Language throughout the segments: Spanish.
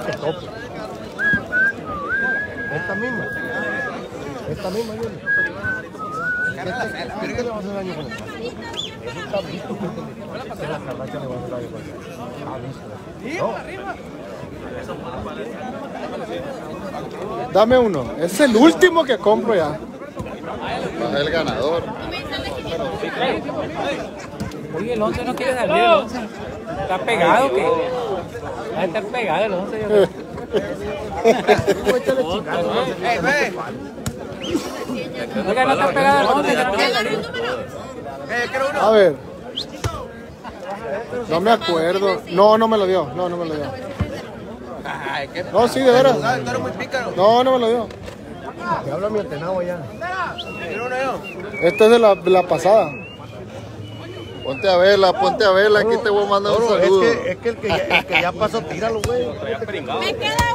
para que tope. Esta misma. Esta misma, yo. ¿Qué te le va a hacer daño con esta? Eso está visto que te- que la carracha le va a hacer daño con esta. Está visto. No. Dame uno. Es el último que compro ya. El ganador. Oye, el 11 no quiere salir, el 11. ¿Está pegado que Va a estar pegado el 11, yo creo. Oiga, no está pegado el 11, que no quiere salir. A ver. No me acuerdo. No, no me lo dio. No, no me lo dio. No, sí, de veras. No, no me lo dio. Te habla mi antenado allá. Esta es de la, de la pasada. Ponte a verla, ponte a verla. Aquí te voy a mandar un No, es saludo. que, es que el que ya, el que ya pasó, tíralo, güey.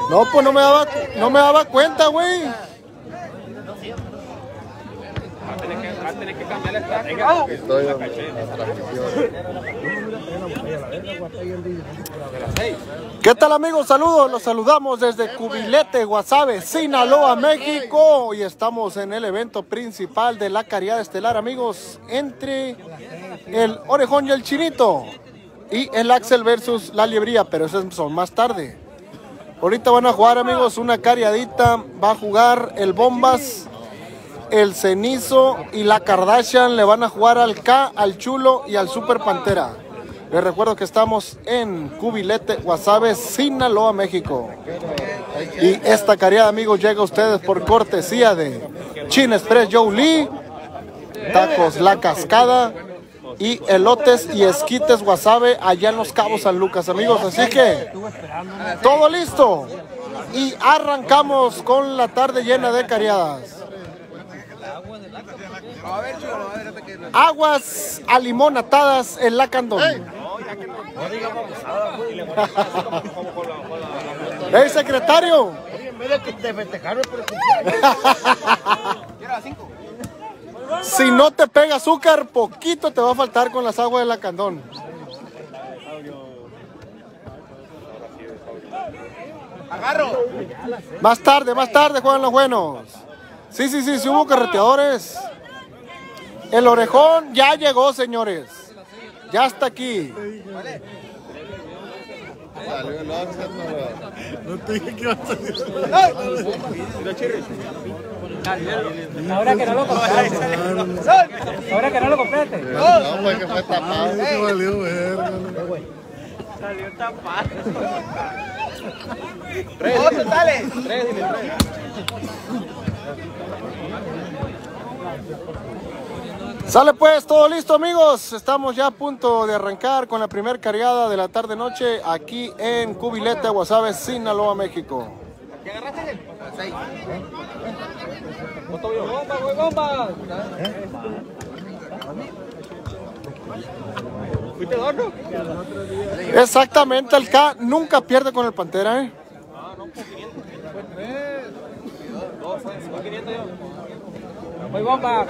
No, pues no me daba, no me daba cuenta, güey. Estoy en transmisión. ¿Qué tal amigos? Saludos, los saludamos desde Cubilete, Guasave, Sinaloa, México. Y estamos en el evento principal de la Cariada Estelar, amigos, entre el Orejón y el Chinito. Y el Axel versus la Liebría, pero esos son más tarde. Ahorita van a jugar, amigos, una cariadita. Va a jugar el Bombas, el Cenizo y la Kardashian. Le van a jugar al K, al Chulo y al Super Pantera. Les recuerdo que estamos en Cubilete, Guasave, Sinaloa, México. Y esta cariada, amigos, llega a ustedes por cortesía de Chin Express Joe Lee, Tacos La Cascada y elotes y esquites Guasave allá en Los Cabos San Lucas, amigos. Así que todo listo. Y arrancamos con la tarde llena de cariadas. Aguas a limón atadas en la candón. ¡Ey, secretario! Oye, en vez de que te festejaron por el cumpleaños. Si no te pega azúcar, poquito te va a faltar con las aguas de la candón. Más tarde, más tarde juegan los buenos. Sí, sí, sí, sí hubo carreteadores. El orejón ya llegó, señores. Ya está aquí. Salió el once, no, Ahora que no lo compraste. Ahora que no lo compraste. no, pues que fue tapado. Sale pues, todo listo amigos. Estamos ya a punto de arrancar con la primer cargada de la tarde-noche aquí en Cubilete, Guasave, Sinaloa, México. ¡Bomba, güey, bomba! Exactamente, el K nunca pierde con el Pantera, ¿eh? ¡Voy bomba!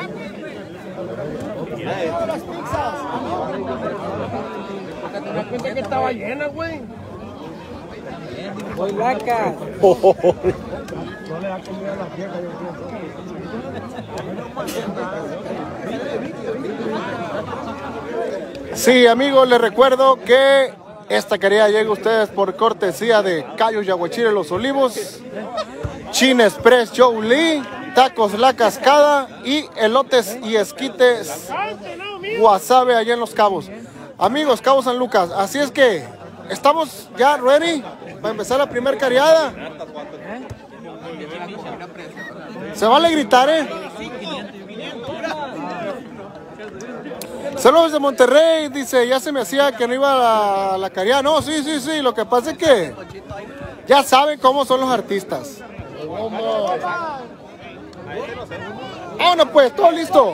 ¿Te das cuenta que estaba llena, güey? ¡Voy laca! No le a Sí, amigos, les recuerdo que esta querida llega a ustedes por cortesía de Cayo Yaguachire Los Olivos, Chin Express Joe Lee, Tacos La Cascada y elotes y esquites Guasave allá en Los Cabos. Amigos, Cabo San Lucas, así es que estamos ya ready para empezar la primera cariada. Se vale gritar, ¿eh? Saludos de Monterrey, dice, ya se me hacía que no iba a la, la. No, sí, sí, sí, lo que pasa es que ya saben cómo son los artistas. Vámonos pues, todo listo.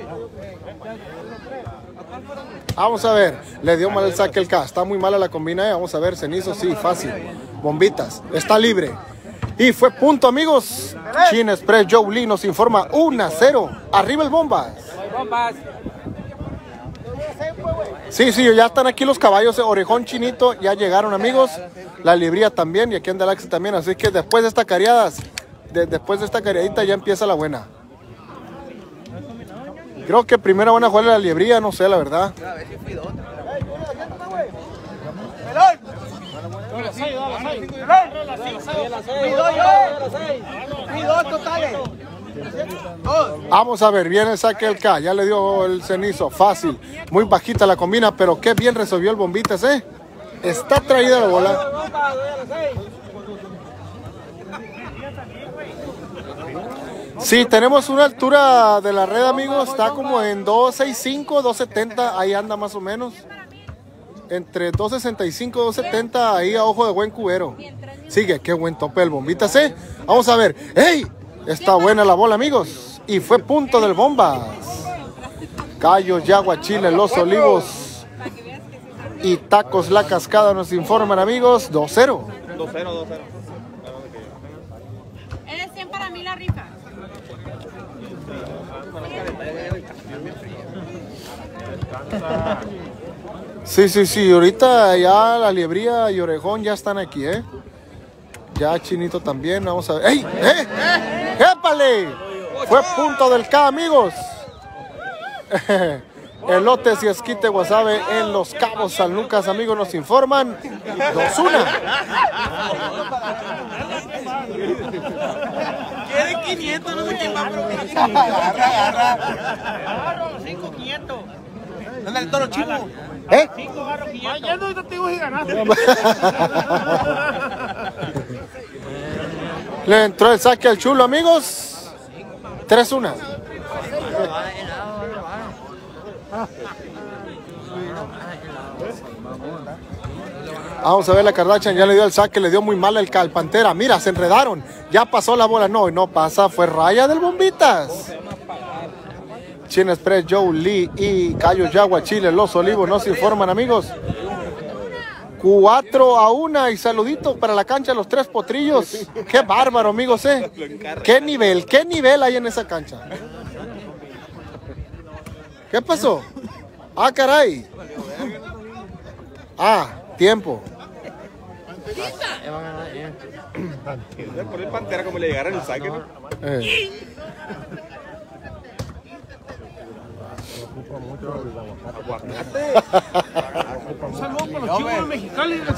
Vamos a ver, le dio mal el saque el K. Está muy mala la combina. eh. Vamos a ver, cenizo, sí, fácil. Bombitas, está libre. Y fue punto, amigos. Chin Express Joe Lee nos informa 1 a 0. Arriba el Bombas. Bombas. Sí, sí, ya están aquí los caballos. eh, Orejón Chinito, ya llegaron, amigos. La libría también y aquí anda el Axel también. Así que después de esta cariadas, de- después de esta cariadita ya empieza la buena. Creo que primero van a jugar la libría, no sé, la verdad. Vamos a ver, viene el saque el K, ya le dio el cenizo, fácil, muy bajita la combina, pero qué bien resolvió el bombitas, ¿eh? Está traída la bola. Sí, tenemos una altura de la red, amigos, está como en 265, 270, ahí anda más o menos. Entre 265, y 270, ahí a ojo de buen cubero. Sigue, qué buen tope el bombita, ¿eh? Vamos a ver. ¡Ey! Está buena la bola, amigos. Y fue punto del bombas. Gallos, Yagua, Chile, Los Olivos y Tacos La Cascada nos informan, amigos. 2-0. 2-0, 2-0. Sí, sí, sí. Ahorita ya la liebría y orejón ya están aquí, ¿eh? Ya Chinito también. Vamos a ver. ¡Ey! ¡Eh! ¡Épale! Fue punto del K, amigos. Elotes y esquite wasabe en Los Cabos San Lucas, amigos, nos informan. 2-1. Quieren 500, no sé quién va, pero Cinco 500. ¿Dónde el toro chivo? ¿Eh? Mañana ahorita te digo si ganaste. Le entró el saque al chulo, amigos. 3-1. Vamos a ver la Kardashian, ya le dio el saque, le dio muy mal el cal Pantera. Mira, se enredaron. Ya pasó la bola. No, no pasa, fue raya del Bombitas. Chin Express, Joe Lee y Cayo Yagua, Chile, Los Olivos nos informan, amigos. 4 a 1 y saludito para la cancha, los tres potrillos. Qué bárbaro, amigos, eh. Qué nivel, qué nivel hay en esa cancha. ¿Qué pasó? Ah, caray. Ah, tiempo. Por el pantera como le llegaron el saque, ¿no? Eh.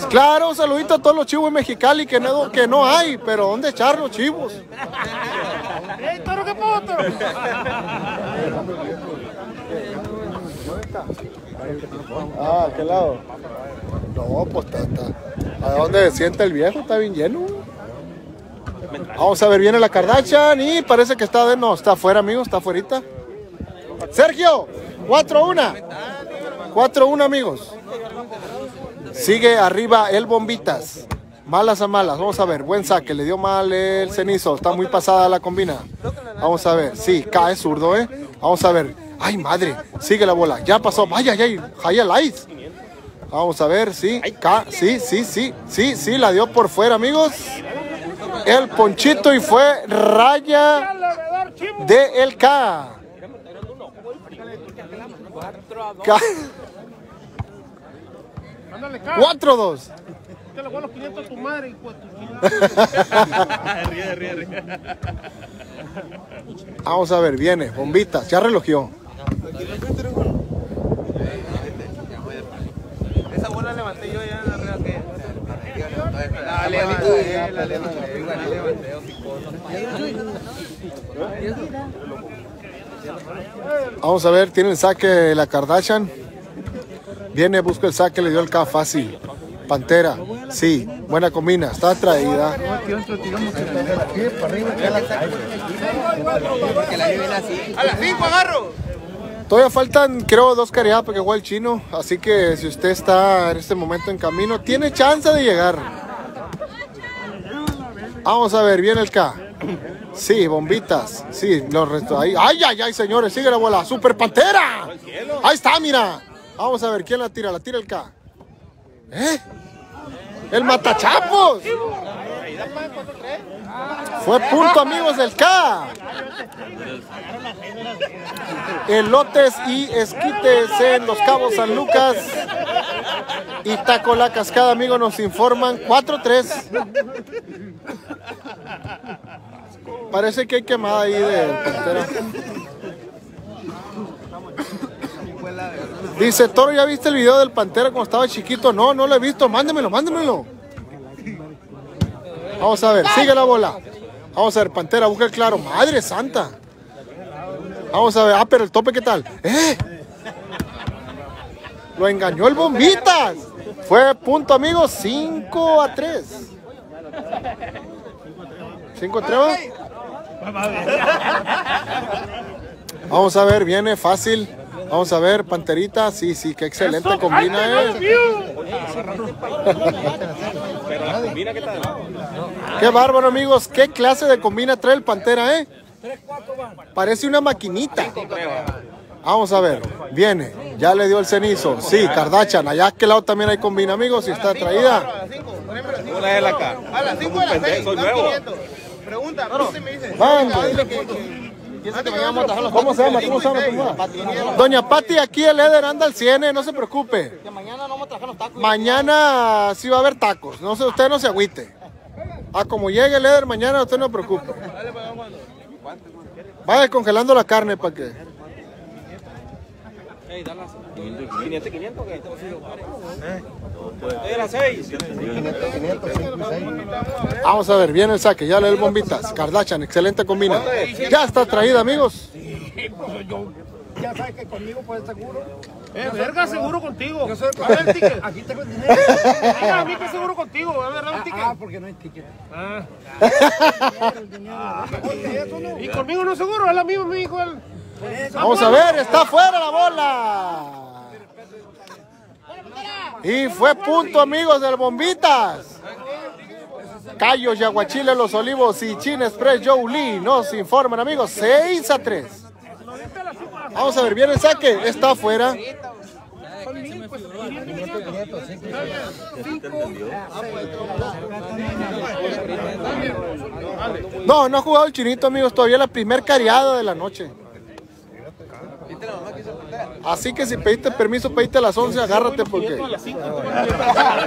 Claro, un saludito a todos los chivos Mexicali que no, que no hay, pero ¿dónde echar los chivos? ¡Ey, toro, qué puto! Ah, ¿a qué lado? No, pues está, está. ¿A dónde se sienta el viejo? Está bien lleno. Vamos a ver, viene la Kardashian y parece que está de no, está afuera, amigos, está afuera. Sergio, 4-1. 4-1, amigos. Sigue arriba el Bombitas. Malas a malas, vamos a ver, buen saque, le dio mal el cenizo, está muy pasada la combina. Vamos a ver, sí, cae zurdo, ¿eh? Vamos a ver, ay madre, sigue la bola, ya pasó, vaya, ya, Jaya Light. Vamos a ver, sí, K, sí, sí, sí, sí, sí, la dio por fuera, amigos. El ponchito y fue raya de el K. K. Ándale, cara. 4-2. Te le voy a los 500 a tu madre y pues tu Ríe, ríe, ríe. Vamos a ver, viene, bombitas, ya relogió. Esa bola levanté yo ya en la red. La levanté, la levanté, la levanté. Vamos a ver, tiene el saque la Kardashian. Viene, busca el saque, le dio el K fácil. Pantera, sí, buena combina, está traída. A las 5 agarro. Todavía faltan, creo, dos cariadas para que el chino. Así que si usted está en este momento en camino, tiene chance de llegar. Vamos a ver, viene el K. Sí, bombitas. Sí, los restos ahí. ¡Ay, ay, ay, señores! Sigue la bola. ¡Super Pantera! Ahí está, mira. Vamos a ver quién la tira. La tira el K. ¿Eh? ¡El Matachapos! Fue punto, amigos del K. Elotes y esquites en Los Cabos San Lucas. Y Taco La Cascada, amigos, nos informan 4-3. Parece que hay quemada ahí de Pantera. Dice, Toro, ¿ya viste el video del Pantera cuando estaba chiquito? No, no lo he visto. Mándemelo, mándemelo. Vamos a ver, sigue la bola. Vamos a ver, Pantera, busca el claro. Madre santa. Vamos a ver, ah, pero el tope, ¿qué tal? ¡Eh! Lo engañó el Bombitas. Fue punto, amigos, 5 a 3. 5 a 3. Vamos a ver, viene fácil. Vamos a ver, Panterita. Sí, sí, qué excelente combina, eh. Qué bárbaro, amigos. Qué clase de combina trae el Pantera, eh. Parece una maquinita. Vamos a ver, viene, ya le dio el cenizo. Sí, Kardashian, allá a aquel lado también hay combina, amigos, y está traída. Una de la acá. A las 5 de las 6, Soy nuevo. Pregunta, no me dice. Mande. ¿Cómo se llama? ¿Cómo se llama? Doña Pati, aquí el Eder anda al 100, eh, no se preocupe. mañana no me trajeron los tacos. Mañana sí va a haber tacos, no se, usted no se agüite. Ah, como llegue el Eder mañana, usted no se preocupe. Va descongelando la carne para que. Ey, dale las 500, 500, ¿qué? Era 6. Vamos a ver, viene el saque, ya le el bombitas. Kardashian, excelente combina. Ya está traída, amigos. Ya sabes que conmigo puedes seguro. Eh, verga, seguro contigo. Yo soy A ver el ticket. Aquí tengo el dinero. Venga, a mí que seguro contigo. A ver, dame el ticket. Ah, porque no hay ticket. Ah. El dinero. No. Y conmigo no seguro, es la misma, me dijo él. Vamos a ver, está fuera la bola. Y fue punto, amigos del Bombitas. Cayos, Yaguachile, Los Olivos y Chin Express Joe Lee nos informan, amigos, 6 a 3. Vamos a ver, viene el saque, está afuera. No, no ha jugado el chinito, amigos, todavía la primer cariada de la noche. Así que si pediste permiso, pediste a las 11, agárrate porque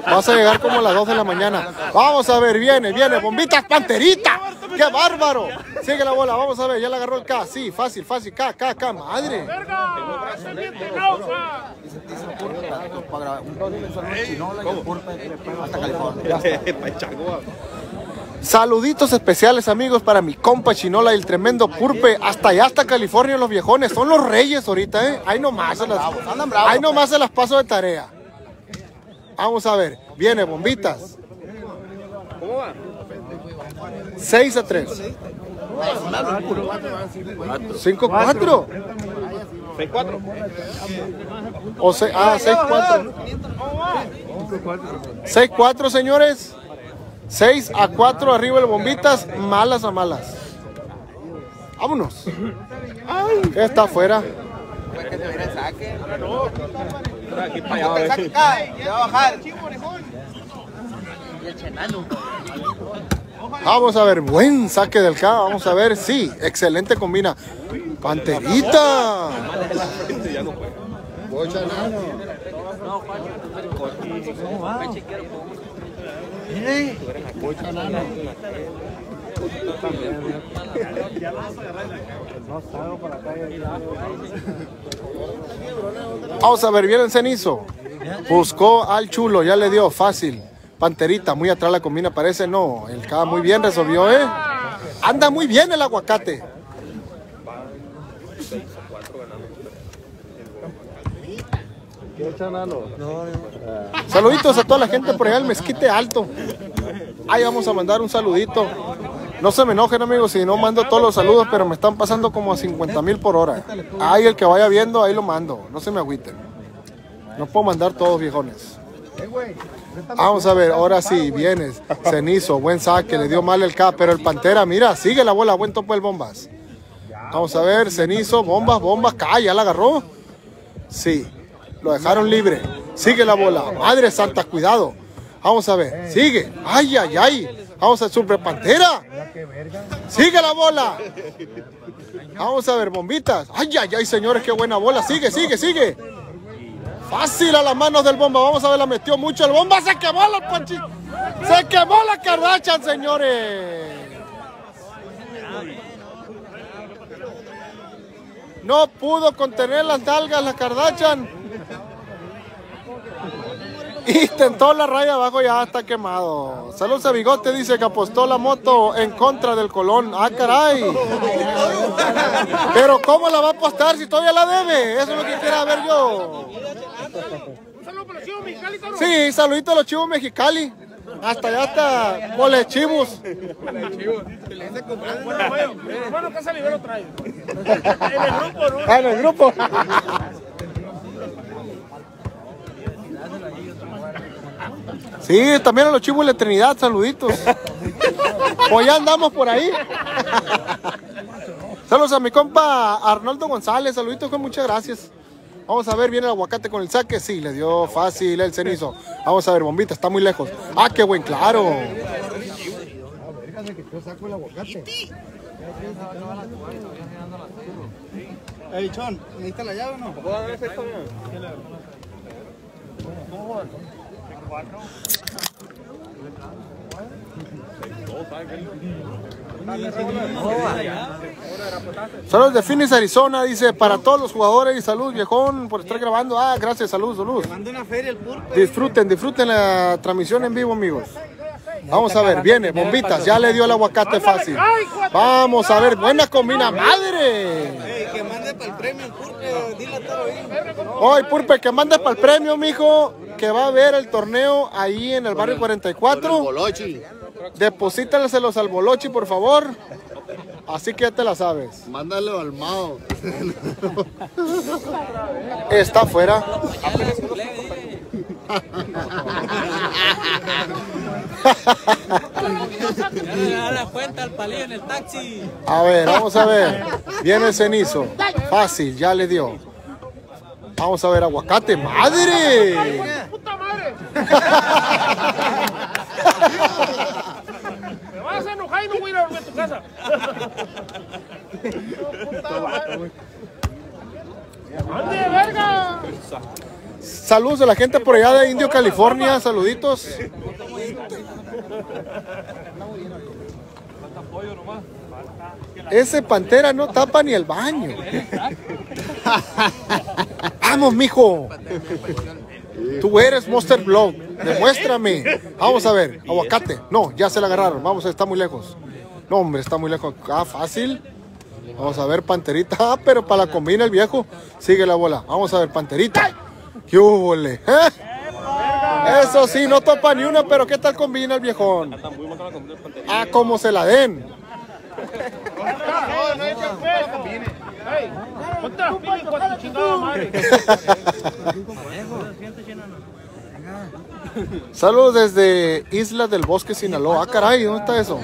vas a llegar como a las 2 de la mañana. Vamos a ver, viene, viene, bombitas, panterita. ¡Qué bárbaro! Sigue la bola, vamos a ver, ya le agarró el K. Sí, fácil, fácil, K, K, K, madre. Verga, Saluditos especiales, amigos, para mi compa Chinola y el tremendo Purpe. Hasta allá, hasta California, los viejones. Son los reyes ahorita, ¿eh? Ahí nomás se las, ahí nomás se las paso de tarea. Vamos a ver. Viene, bombitas. ¿Cómo va? 6 a 3. 5 4. 6-4. O se, ah, 6 4. 6 4, señores. 6 a 4 arriba el bombitas. Malas a malas. Vámonos. Está afuera. Vamos a ver, buen saque del K. Vamos a ver, sí, excelente combina. Panterita. Vamos a ver, el cenizo. Buscó al chulo, ya le dio, fácil. Panterita, muy atrás la combina, parece no. El K muy bien resolvió, ¿eh? Anda muy bien el aguacate. Saluditos a toda la gente por allá del Mezquite Alto. Ahí vamos a mandar un saludito. No se me enojen amigos si no mando todos los saludos, pero me están pasando como a 50 mil por hora. Ahí el que vaya viendo, ahí lo mando. No se me agüiten. No puedo mandar todos viejones. Vamos a ver, ahora sí, vienes. Cenizo, buen saque, le dio mal el K, pero el Pantera, mira, sigue la bola, buen topo el Bombas. Vamos a ver, Cenizo, Bombas, Bombas, K, ya la agarró. Sí, lo dejaron libre. Sigue la bola. Madre santa, cuidado. Vamos a ver, sigue. Ay, ay, ay. Vamos a Super Pantera. Sigue la bola. Vamos a ver, bombitas. Ay, ay, ay, señores, qué buena bola. Sigue, sigue, sigue. Fácil a las manos del bomba. Vamos a ver, la metió mucho el bomba. Se quemó la panchi. Se quemó la Kardashian, señores. No pudo contener las nalgas la Kardashian. Intentó la raya abajo, ya está quemado. Saludos a Bigote, dice que apostó la moto en contra del Colón. Ah, caray. Pero ¿cómo la va a apostar si todavía la debe? Eso es lo que quiera ver yo. Sí, saludito a los chivos mexicali. Hasta allá está mole chivos. Bueno, bueno, bueno, ¿qué salivero trae? En el grupo, ¿no? Ah, en el grupo. Sí, también a los chivos de la Trinidad, saluditos. Pues ya andamos por ahí. Saludos a mi compa Arnoldo González, saluditos con muchas gracias. Vamos a ver, viene el aguacate con el saque. Sí, le dio fácil el cenizo. Vamos a ver, bombita, está muy lejos. Ah, qué buen, claro. Ey, Chon, ¿necesitas la llave o no? Saludos de Phoenix, Arizona, dice, para todos los jugadores y salud, viejón, por estar grabando. Ah, gracias, salud, salud. Disfruten, disfruten la transmisión en vivo, amigos. Vamos a ver, viene, bombitas, ya le dio el aguacate fácil. Vamos a ver, buena combina, madre. Que mande para el premio el pulpo. Dile a todo ahí. Hoy, Purpe, que mande para el premio, mijo, que va a ver el torneo ahí en el barrio 44. Bolochi. Deposítaselos al Bolochi, por favor. Así que ya te la sabes. Mándalo al Mao. Está afuera. Ya le da la cuenta al palillo en el taxi. A ver, vamos a ver. Viene el cenizo. Fácil, ya le dio. Vamos a ver, aguacate. ¡Madre! ¡Puta madre! Me vas a enojar y no voy a ir a dormir a tu casa. ¡Ande, verga! Saludos a la gente por allá de Indio, California. Saluditos. Ese pantera no tapa ni el baño. Vamos, mijo. Tú eres Monster Block. Demuéstrame. Vamos a ver. Aguacate. No, ya se la agarraron. Vamos, está muy lejos. No, hombre, está muy lejos. Ah, fácil. Vamos a ver, panterita. Ah, pero para la combina el viejo. Sigue la bola. Vamos a ver, panterita. ¡Qué húbole! ¿Eh? Eso sí, no topa ni una, pero ¿qué tal combina el viejón? Ah, como se la den. Saludos desde Isla del Bosque, Sinaloa. Ah, caray, ¿dónde está eso?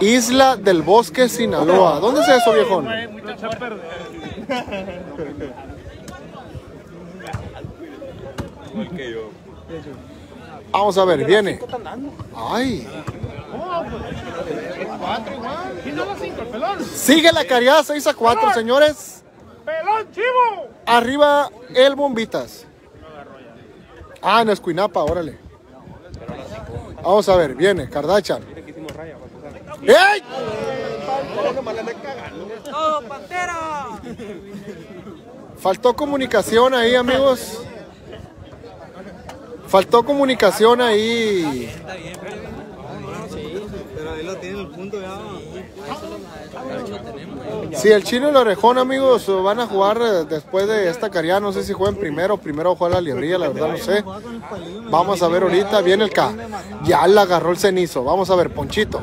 Isla del Bosque, Sinaloa. ¿Dónde es eso, viejón? Vamos a ver, viene. Ay, sigue la cargada 6 a 4, señores. ¡Pelón, chivo! Arriba el Bombitas. Ah, en Escuinapa, órale. Vamos a ver, viene, Kardashian. ¡Ey! ¡Todo, pantera! Faltó comunicación ahí, amigos. Faltó comunicación ahí. Pero ahí lo tiene el punto ya. Si el chino y el orejón, amigos, van a jugar eh, después de esta carrera, no sé si juegan primero, primero va a jugar la liebrilla, la verdad no sé. Vamos a ver ahorita, viene el K. Ya la agarró el cenizo. Vamos a ver, Ponchito.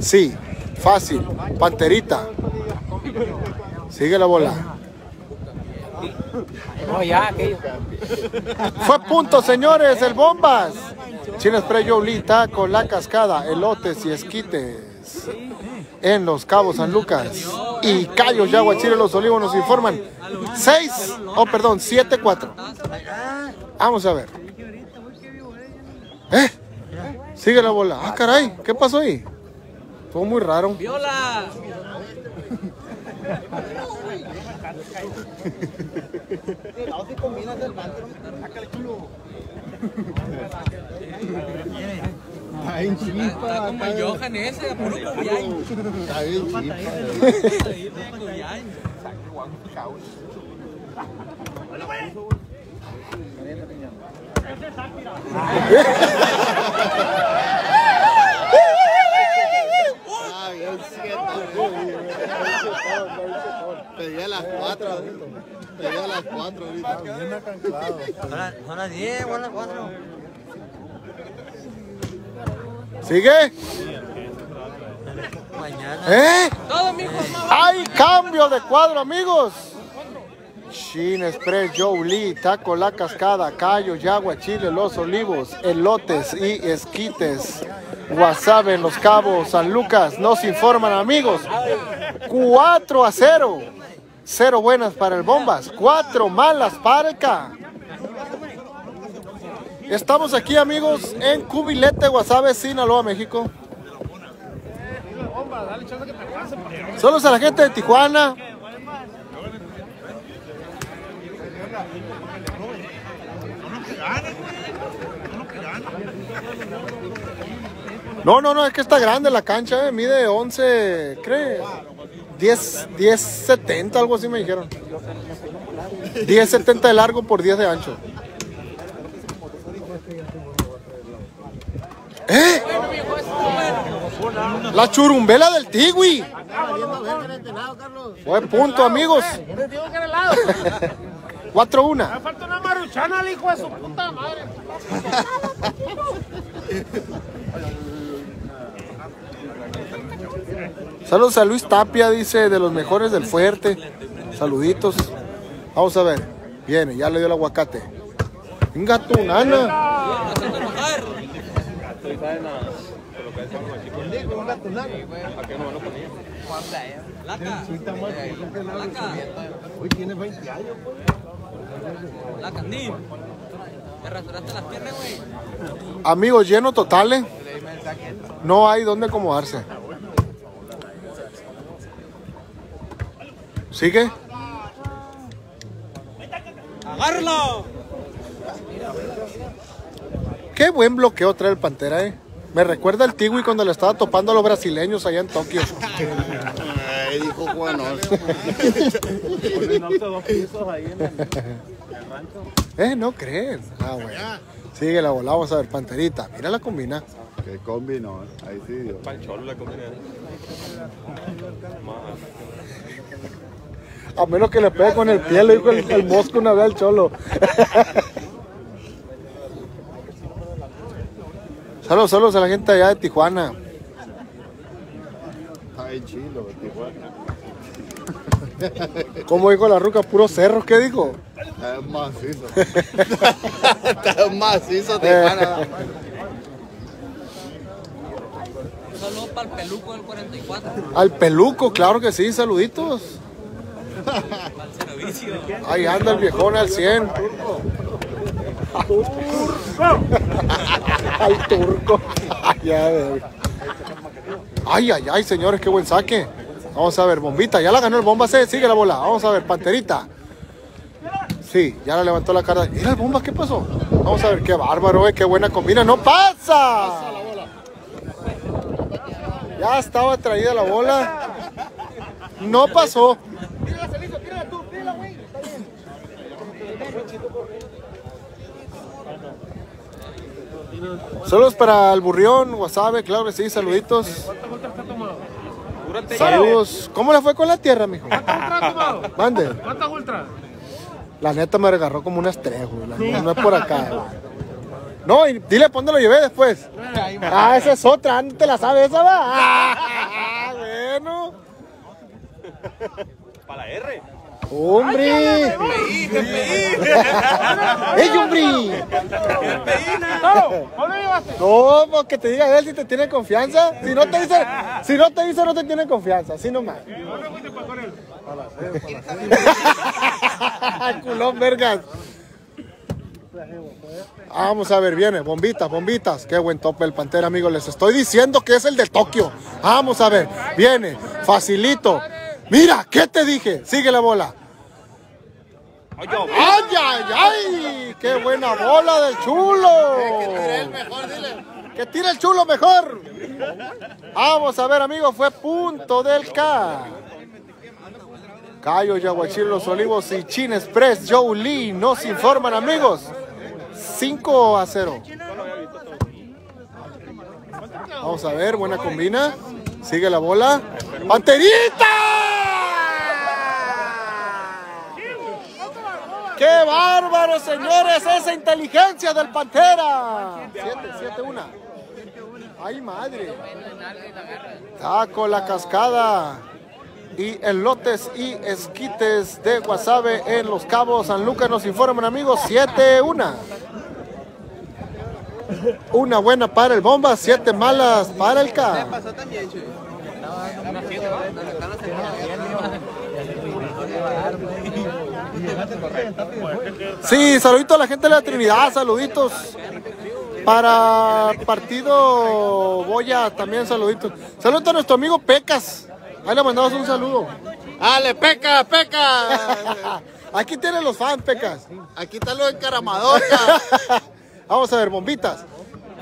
Sí, fácil. Panterita. Sigue la bola. No, ya, aquello. Fue punto, señores, el Bombas. Chile Spray Yolita con la cascada, elotes y esquites. En Los Cabos San Lucas. Y Cayos Yagua, Chile Los Olivos nos informan. 6, oh perdón, 7-4. Vamos a ver. ¿Eh? Sigue la bola. Ah, caray, ¿qué pasó ahí? Fue muy raro. ¡Viola! Ay, chispa. Como el Johan ese, a puro cubiay. Está bien chispa. Ah, bien siete. Pedí a las cuatro. Pedí a las cuatro ahorita. Son las 10, o las 4. ¿Sigue? Mañana. ¿Eh? Todo, mijo. ¡Hay cambio de cuadro, amigos! Shin Express, Joe Lee, Taco La Cascada, Cayo, Yagua, Chile, Los Olivos, Elotes y Esquites. Wasabe en Los Cabos, San Lucas, nos informan amigos. 4 a 0. 0 buenas para el Bombas, 4 malas para el K. Estamos aquí amigos en Cubilete, Guasave, Sinaloa, México. Saludos a la gente de Tijuana. No, no, no, es que está grande la cancha, eh, mide 11, cree. 10, 10, 70, algo así me dijeron. 10, 70 de largo por 10 de ancho. ¿Eh? La churumbela del Tigui. Fue punto, amigos. 4-1. Falta una maruchana al hijo de su puta madre. Saludos a Luis Tapia, dice, de los mejores del fuerte. Saluditos. Vamos a ver. Viene, ya le dio el aguacate. Venga tu nana. Hoy tiene 20 años, pues. La candil. Te rastreaste las piernas, güey. Amigos, lleno total, ¿eh? No hay dónde acomodarse. ¿Sigue? ¡Agárralo! Qué buen bloqueo trae el Pantera, ¿eh? Me recuerda al Tigui cuando le estaba topando a los brasileños allá en Tokio. Ay, dijo Juan. ¿Eh? ¿No creen? Ah, bueno. Sigue la bola, vamos a ver, Panterita. Mira la combina. Que combi no, ahí sí, Dios. A menos que le pegue con el pie, le dijo el, el mosco una vez al cholo. saludos, saludos a la gente allá de Tijuana. Ay, chilo, Tijuana. ¿Cómo dijo la ruca? Puro cerro, ¿qué dijo? Está macizo. Está macizo, Tijuana. Saludos para el peluco del 44. Al peluco, claro que sí, saluditos. Ahí anda el viejón al 100. Al turco. Ay, ay, ay, ay, señores, qué buen saque. Vamos a ver, bombita, ya la ganó el bomba, se sigue la bola. Vamos a ver, panterita. Sí, ya la levantó la cara. Mira el bomba, ¿qué pasó? Vamos a ver, qué bárbaro, eh, qué buena combina. ¡No pasa! Ya estaba traída la bola. No pasó. Saludos para el burrión, Wasabe, claro que sí, saluditos. Saludos. ¿Cómo le fue con la tierra, mijo? ¿Cuántas tomado? Mande. ¿Cuántas ultras? La neta me agarró como unas tres, güey. La neta, no es por acá. güey. No, y dile, ¿por dónde lo llevé después? Ah, esa es otra, no te la sabes, esa va. Ah, bueno. Para la R. ¡Hombre! ¡Ey, hombre! ¿Dónde llevaste? No, pues que te diga él si te tiene confianza. Si no te dice, si no te dice, no te tiene confianza. Así nomás. ¿Dónde fuiste para con él? Culón, vergas. Vamos a ver, viene, bombitas, bombitas. Qué buen tope el Pantera, amigos. Les estoy diciendo que es el de Tokio. Vamos a ver, viene, facilito. Mira, ¿qué te dije? Sigue la bola. ¡Ay, ay, ay! ¡Qué buena bola del chulo! Que tire el chulo mejor. Vamos a ver, amigos, fue punto del K. Cayo, Yaguachir, Los Olivos y Chin Express, Joe Lee nos informan, amigos. 5 a 0. Vamos a ver, buena combina. Sigue la bola. ¡Panterita! ¡Qué bárbaro, señores! Esa inteligencia del Pantera. 7, 7, 1. ¡Ay, madre! Taco la cascada. Y elotes y esquites de Guasave en Los Cabos, San Lucas nos informan amigos, 7-1. Una buena para el Bomba, siete malas para el K. Sí, saluditos a la gente de la Trinidad, saluditos. Para partido Boya también saluditos. Saludos a nuestro amigo Pecas. Ahí le mandamos un saludo. ¡Ale, peca, peca! Aquí tienen los fans, Pecas. Aquí está lo encaramador. Vamos a ver, bombitas.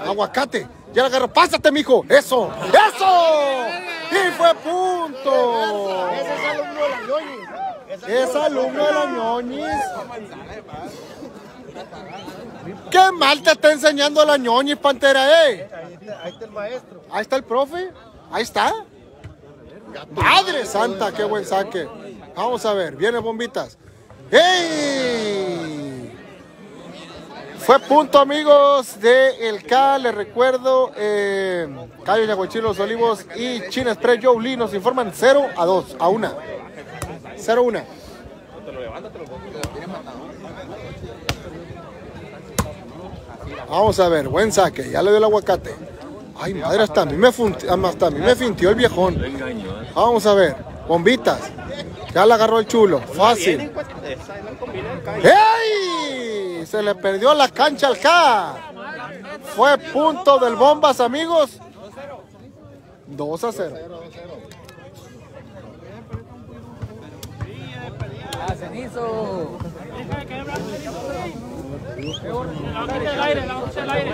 Aguacate. Ya la agarró. Pásate, mijo. Eso. Eso. Y fue punto. Ese es alumno de la ñoñi. Es alumno de los ñoñis. Qué mal te está enseñando la ñoñis, Pantera, eh. Ahí está el maestro. Ahí está el profe. Ahí está. Madre santa, qué buen saque. Vamos a ver, viene bombitas. ¡Ey! Fue punto, amigos, de el K. Les recuerdo, eh, Cayo Yaguachil, Los Olivos y China Express Joe nos informan 0 a 2, a 1. 0 a 1. Vamos a ver, buen saque, ya le dio el aguacate. Ay, madre, hasta a mí me, hasta a mí me fintió el viejón. Vamos a ver, bombitas. Ya la agarró el chulo, fácil. ¡Ey! Se le perdió la cancha al K. Fue punto del Bombas, amigos. 2 a 0. Ah, cenizo. el aire, la el aire.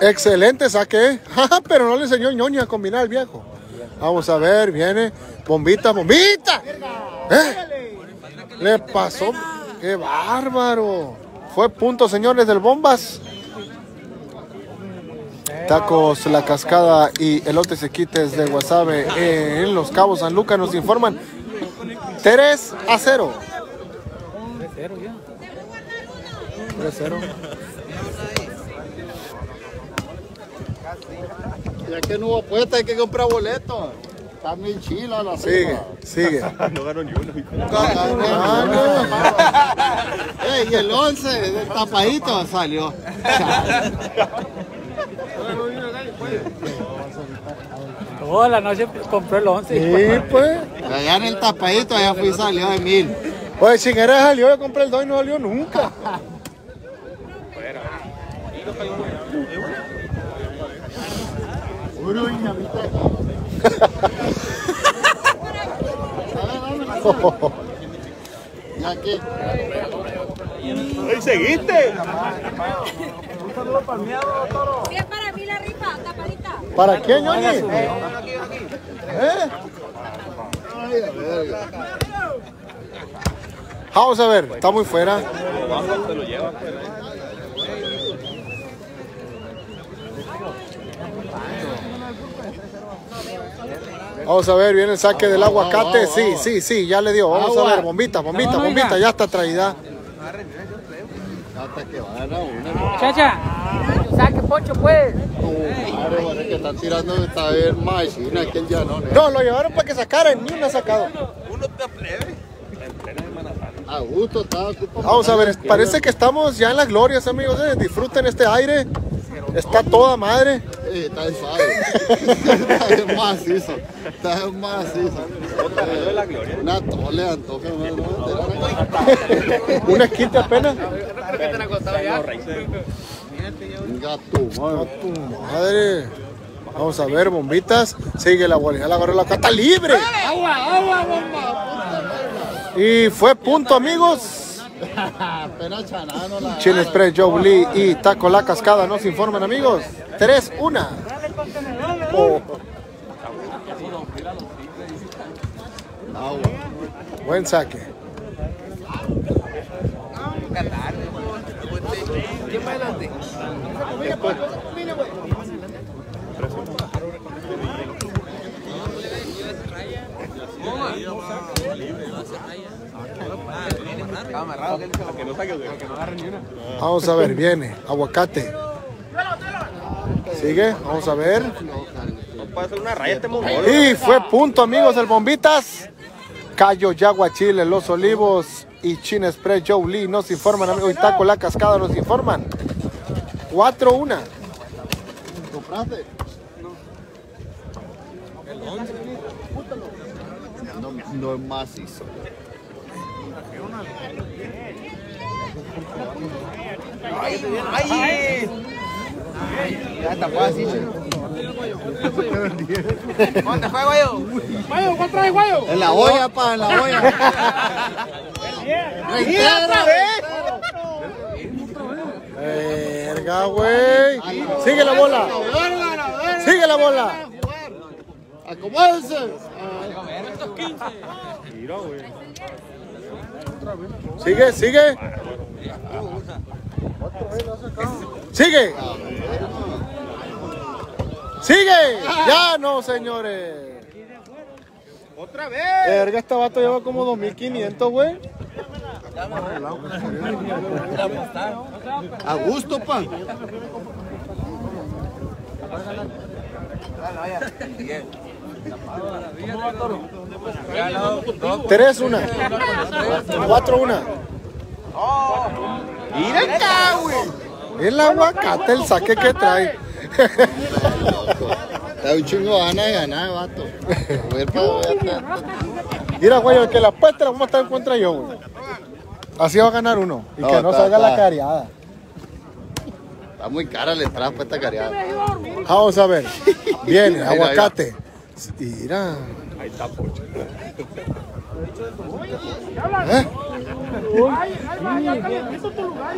Excelente saque, ¿eh? pero no le enseñó ñoño a combinar el viejo. Vamos a ver, viene. Bombita, bombita. ¿Eh? Le pasó. ¡Qué bárbaro! Fue punto, señores, del Bombas. Tacos, La Cascada y Elotes Equites de Guasave en Los Cabos San Lucas nos informan 3 a 0. 3 0. Ya que no hubo apuesta, hay que comprar boletos. Está bien chila la Sigue, sigue. No ganó ni uno. Ey, y el 11 del tapadito salió. Toda la noche compró el 11. Sí, pues. Allá en el tapadito, allá fui y salió de mil. Pues si eres salió, yo compré el 2 y no salió nunca. Ya que ¡Ahí seguiste! Si es para mí la rifa, tapadita. ¿Para qué, ñoñi? ¿Eh? Vamos a ver, está muy fuera. Vamos a ver, viene el saque del aguacate. Sí, sí, sí, ya le dio. Vamos a ver, bombita, bombita, bombita, ya está traída. hasta que van a una. Chacha, saque Poncho, pues. Que tirando, aquí el. No, lo llevaron para que sacaran, ni una ha sacado. A gusto, está ocupa Vamos a ver, parece que estamos ya en las glorias, amigos. eh. Disfruten este aire. Está toda madre. Sí, está suave. está macizo. Está macizo. Una tole antoja, ¿no? Una esquite apenas. Un gato, madre. Tu madre. Vamos a ver, bombitas. Sigue la bola. Ya la agarró la cata libre. Y fue punto, amigos. Chile Express, Joe Lee y Taco La Cascada nos informan, amigos. 3-1. Oh, buen saque. Vamos a ver, viene. Aguacate. Sigue, vamos a ver. Este. Y fue punto, amigos, del Bombitas. Cayo, Yagua, Chile, Los Olivos y China Express, Joe Lee nos informan, amigos. Y Taco La Cascada nos informan. 4-1. ¿Compraste? No, no es macizo. Ya está fácil. ¿Dónde fue, guayo? Guayo, ¿cuál trae, Guayo? En la olla, pa, en la olla. Reitero, Verga, güey. Sigue la bola. Sigue la bola. Acomódense. Sigue, sigue. Sigue. Sigue. Ya no, señores. Otra vez. Verga, este vato lleva como 2500, güey. A gusto, pa. Tres, una. Cuatro, una. Mira acá, güey. El aguacate, el saque que trae. Está un chingo de ganas de ganar, vato. Mira, güey, el que la apuesta la vamos a estar en contra yo, güey. Así va a ganar uno. Y No, que no salga la cariada. Está muy cara la entrada para esta cariada. Vamos a ver. Viene, ¿Eh? Ay, ay, va, ya calientito tu lugar.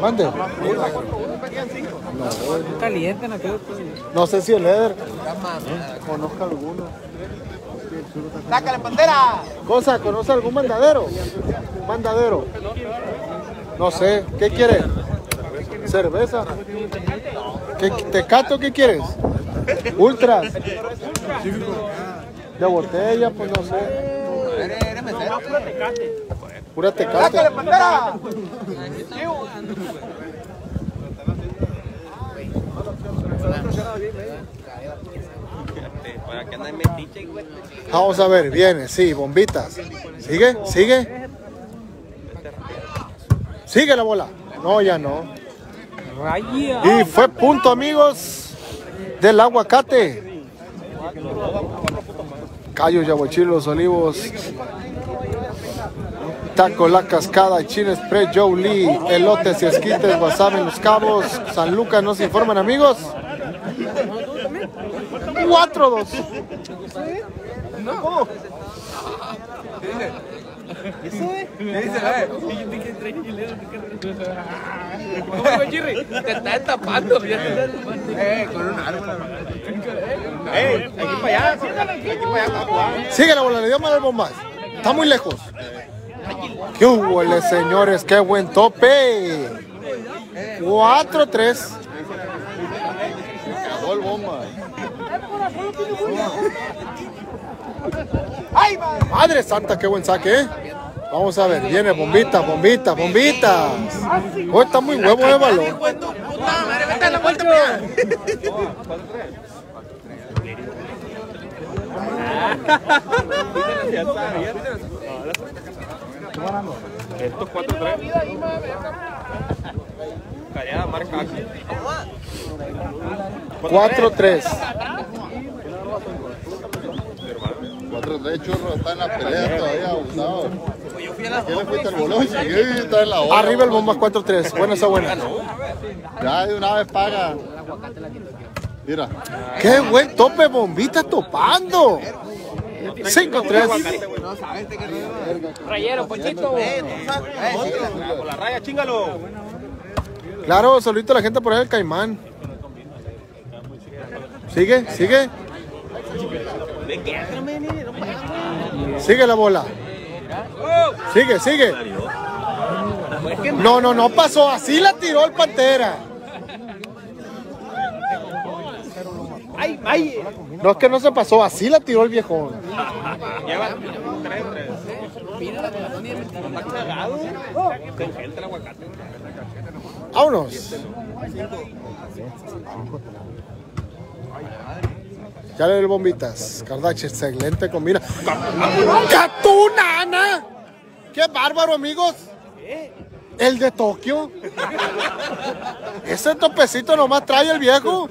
Mande. No sé si el Eder. Conozca alguno. ¡Sácale, pantera! Cosa, ¿conoce algún mandadero? Mandadero. No sé. ¿Qué quiere? Cerveza. ¿Qué, ¿Tecato qué quieres? Ultras. De botella, pues no sé. Pura tecate. Metiche, güey. Vamos a ver, viene, sí, bombitas. ¿Sigue? ¿Sigue? Sigue la bola. No, ya no. Y fue punto, amigos, del aguacate. Cayo, Yaguachil, Los Olivos. Taco La Cascada, Chile Express, Joe Lee, Elotes y Esquites, Wasabi Los Cabos, San Lucas nos informan, amigos. 4-2. ¿Cómo fue, Chirri? Te estás tapando. Eh, con un árbol. Eh, aquí para allá. Aquí para allá para jugar. Sigue la bola, le dio mal al bombas. Está muy lejos. ¿Qué hubo, señores? ¡Qué buen tope! 4-3. Acabó el bomba. Madre! santa, qué buen saque, ¿eh? Vamos a ver, viene, bombita, bombita, bombita. Oh, está muy huevo de balón. Estos 4-3. 4-3. Cuatro, tres churros están en la pelea todavía, abusado. ¿Quién le fuiste al bolón? está en la hora. Arriba el pues. bomba 4-3. Buena esa buena. Ya de una vez paga. Mira. Qué buen tope, bombita topando. 5-3. Rayero, pochito. Eh, eh, eh, con la raya, chingalo. Claro, solito la gente por ahí del caimán. Sigue, sigue. ¿De qué? Sigue la bola. Sigue, sigue. No, no, no pasó. Así la tiró el Pantera. Ay, ay. No es que no se pasó. Así la tiró el viejón. Lleva 3-3. Está cagado. Se engendra el aguacate. Vámonos. Ya le doy bombitas. Cardache, excelente combina. ¡Catunana! ¡Qué bárbaro, amigos! El de Tokio. Ese topecito nomás trae el viejo.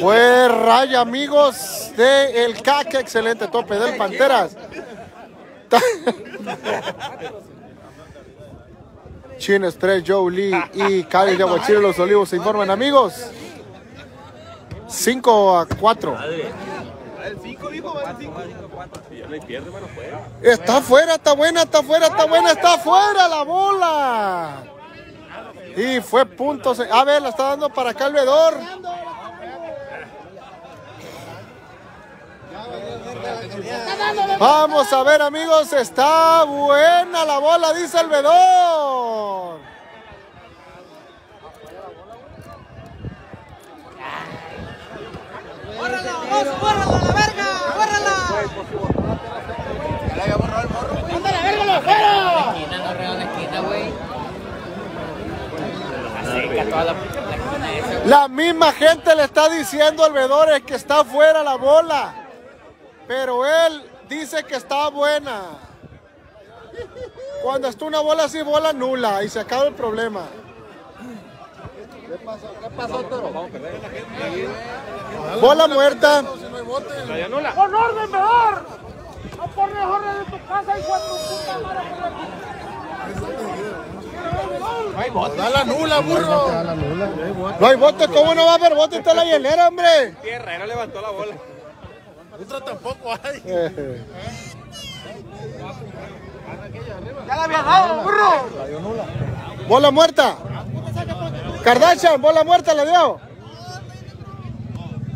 Fue raya, amigos, de el caque. Excelente tope del Panteras. Chin Express, Joe Lee y Cali de Aguachile Los Olivos se informan, amigos. 5 a 4. El 5 dijo, va el 5. Si ya le pierde, bueno, juega. Está afuera, está buena, está afuera, está buena, está afuera la bola. Y fue punto. A ver, la está dando para acá el vedor. Vamos a ver, amigos. Está buena la bola, dice el vedor. Esquina, no reo de esquina, güey. Seca toda la, la esquina esa, güey. La misma gente le está diciendo al vedor que está fuera la bola. Pero él dice que está buena. Cuando está una bola así, bola nula y se acaba el problema. Bola muerta. Raya nula. ¡Con orden mejor! ¡No pones orden en tu casa y cuando puta madre Da la nula, burro. No hay bote, ¿cómo no va a haber bote? Está la hielera, hombre. Tierra, no levantó la bola. Otra tampoco hay. Bola muerta. Kardashian, bola muerta le dio.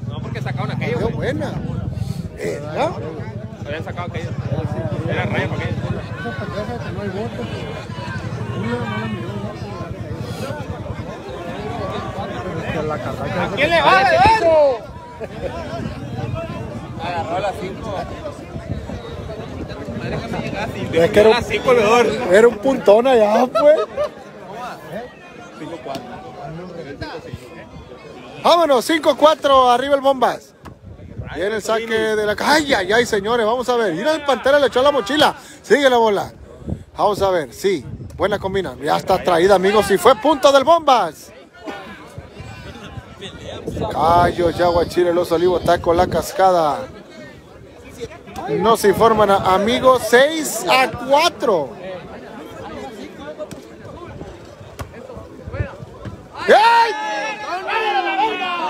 No, porque sacaron aquello. Qué buena. Eh, ¿no? Habían sacado aquello. Era raya para aquello. ¿A quién le va a beber? Agarró a las 5. Es que era un, era un puntón allá, pues. Vámonos, 5-4, arriba el Bombas. Viene el saque de la... ¡Ay, ay, ay, señores! Vamos a ver. Mira el Pantera, le echó la mochila. Sigue la bola. Vamos a ver, sí. Buena combina. Ya está traída, amigos. Y fue punto del Bombas. Cayo, Yagua, Chile, Los Olivos, con la cascada. Nos informan, amigos, 6 a 4.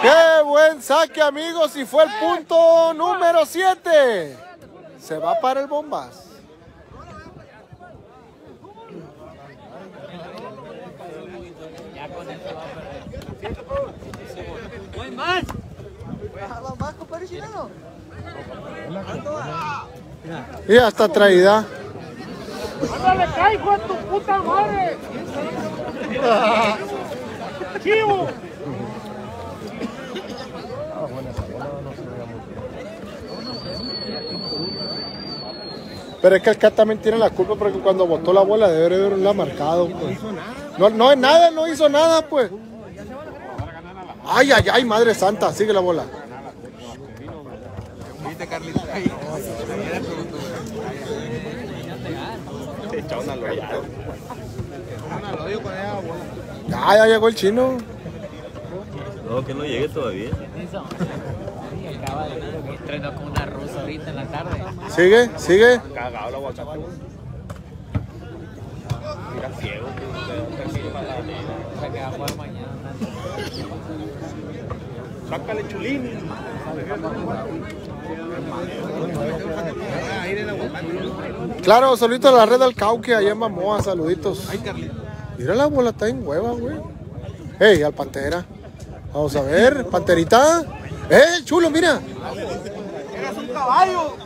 ¡Qué buen saque, amigos! Y fue el punto número 7. Se va para el Bombas. Y ya está traída. ¡Ándale, caigo en tu puta madre! ¡Chivo! Pero es que el Cat también tiene la culpa porque cuando botó la bola debe haberla marcado. Pues. No, no es nada, no hizo nada, pues. Ay, ay, ay, madre santa, sigue la bola. ¿Viste, Carlitos? Ahí. Te echa una loya. Ya, ya llegó el chino. No, que no llegue todavía. Acaba de que entrenó con una rusa ahorita en la tarde. Sigue, sigue. Cagado la guachapa. Mira ciego. Para que va a mañana. Sácale chulín. Claro, solito a la red del Cauque, allá en Mamoa, saluditos. Mira la bola, está en hueva, güey. Ey, al Pantera. Vamos a ver, Panterita. ¡Eh, chulo, mira! Eres un caballo.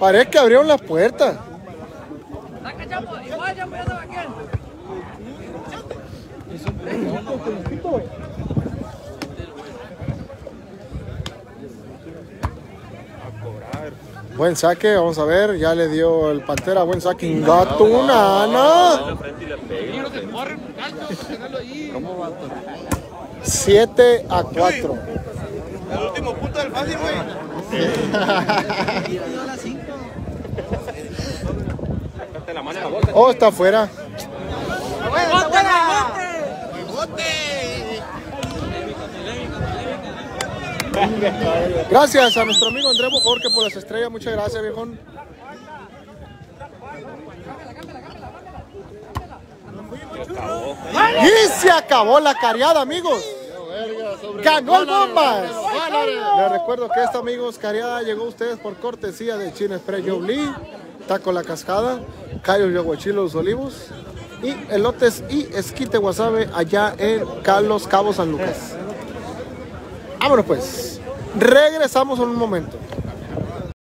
Parece que abrieron las puertas. Igual, Chapo, ya se va a quedar. Buen saque, vamos a ver. Ya le dio el Pantera, buen saque. Gato, una ana. 7 a 4. El último punto del fácil, güey. Oh, está afuera. Gracias a nuestro amigo Andrés Jorge por las estrellas. Muchas gracias, viejón. Y se acabó la cariada, amigos. Ganó el Bombas. Les recuerdo que esta, amigos, cariada llegó a ustedes por cortesía de China Joe Lee, Taco La Cascada, Cayo Yaguachilo Los Olivos y elotes y esquite wasabe allá en Carlos Cabo San Lucas. Vámonos pues. Regresamos en un momento.